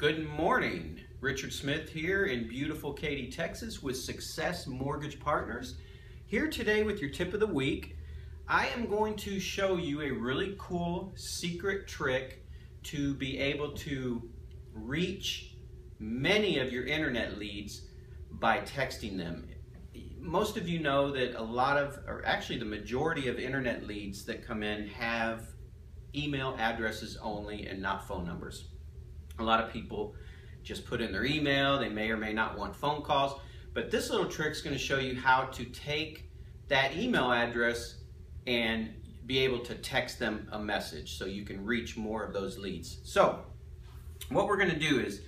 Good morning. Richard Smith here in beautiful Katy, Texas with Success Mortgage Partners. Here today with your tip of the week. I am going to show you a really cool secret trick to be able to reach many of your internet leads by texting them. Most of you know that a lot of, or actually the majority of internet leads that come in have email addresses only and not phone numbers. A lot of people just put in their email, they may or may not want phone calls, but this little trick is going to show you how to take that email address and be able to text them a message so you can reach more of those leads. So what we're going to do is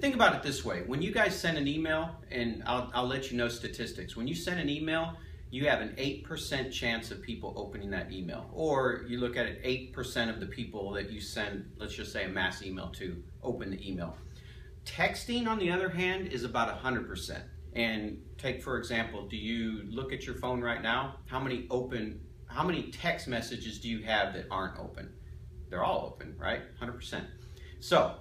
think about it this way. When you guys send an email, and I'll, I'll let you know statistics, when you send an email, you have an 8% chance of people opening that email. Or you look at it, 8% of the people that you send, let's just say a mass email to, open the email. Texting, on the other hand, is about 100%. And take, for example, do you look at your phone right now? How many open, how many text messages do you have that aren't open? They're all open, right? 100%. So,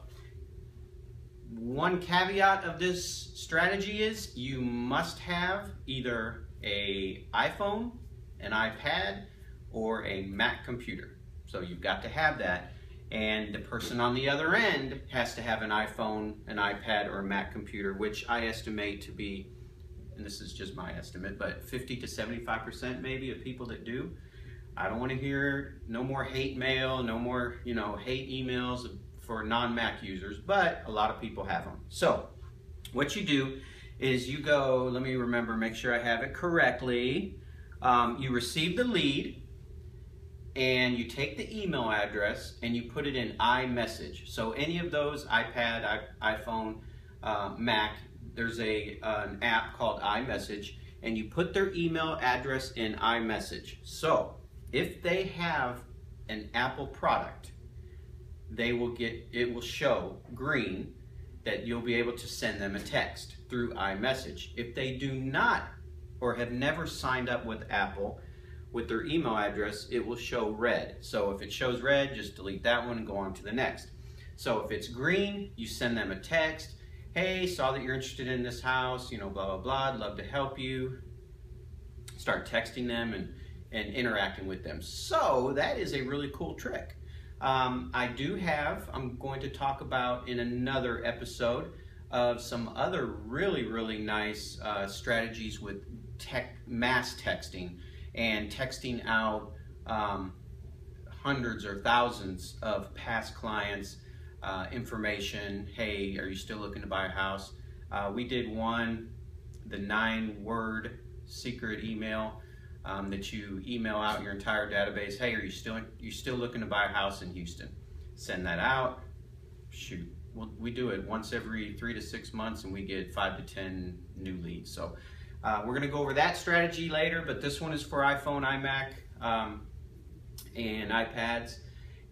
one caveat of this strategy is you must have either a iPhone, an iPad, or a Mac computer. So you've got to have that. And the person on the other end has to have an iPhone, an iPad, or a Mac computer, which I estimate to be, and this is just my estimate, but 50 to 75% maybe of people that do. I don't want to hear no more hate mail, no more, you know, hate emails for non-Mac users, but a lot of people have them. So what you do is you go, let me remember, make sure I have it correctly. Um, you receive the lead and you take the email address and you put it in iMessage. So any of those, iPad, iPhone, uh, Mac, there's a uh, an app called iMessage and you put their email address in iMessage. So if they have an Apple product, they will get, it will show green that you'll be able to send them a text through iMessage. If they do not or have never signed up with Apple with their email address, it will show red. So if it shows red, just delete that one and go on to the next. So if it's green, you send them a text. Hey, saw that you're interested in this house, you know, blah, blah, blah, I'd love to help you. Start texting them and, and interacting with them. So that is a really cool trick. Um, I do have, I'm going to talk about in another episode of some other really, really nice uh, strategies with tech, mass texting and texting out um, hundreds or thousands of past clients uh, information. Hey, are you still looking to buy a house? Uh, we did one, the nine word secret email um, that you email out your entire database. Hey, are you still you still looking to buy a house in Houston? Send that out. Shoot, well, we do it once every three to six months, and we get five to ten new leads. So uh, we're going to go over that strategy later, but this one is for iPhone, iMac, um, and iPads,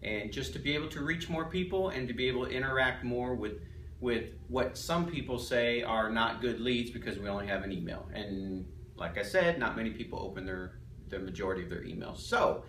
and just to be able to reach more people and to be able to interact more with with what some people say are not good leads because we only have an email and like I said, not many people open their the majority of their emails. So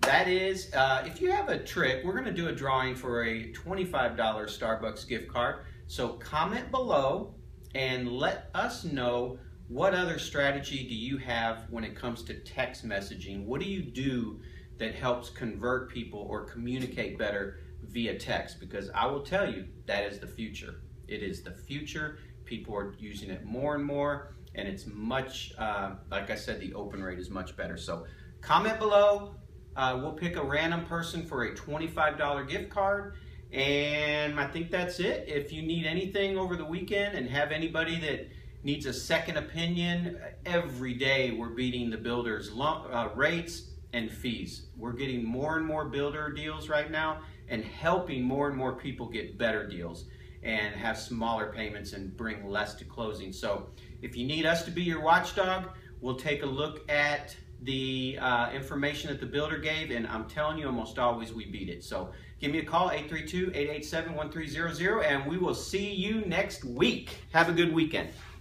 that is, uh, if you have a trick, we're going to do a drawing for a $25 Starbucks gift card. So comment below and let us know what other strategy do you have when it comes to text messaging? What do you do that helps convert people or communicate better via text? Because I will tell you, that is the future. It is the future. People are using it more and more and it's much, uh, like I said, the open rate is much better. So comment below. Uh, we'll pick a random person for a $25 gift card. And I think that's it. If you need anything over the weekend and have anybody that needs a second opinion, every day we're beating the builders' uh, rates and fees. We're getting more and more builder deals right now and helping more and more people get better deals and have smaller payments and bring less to closing. So if you need us to be your watchdog, we'll take a look at the uh, information that the builder gave, and I'm telling you, almost always we beat it. So give me a call, 832-887-1300, and we will see you next week. Have a good weekend.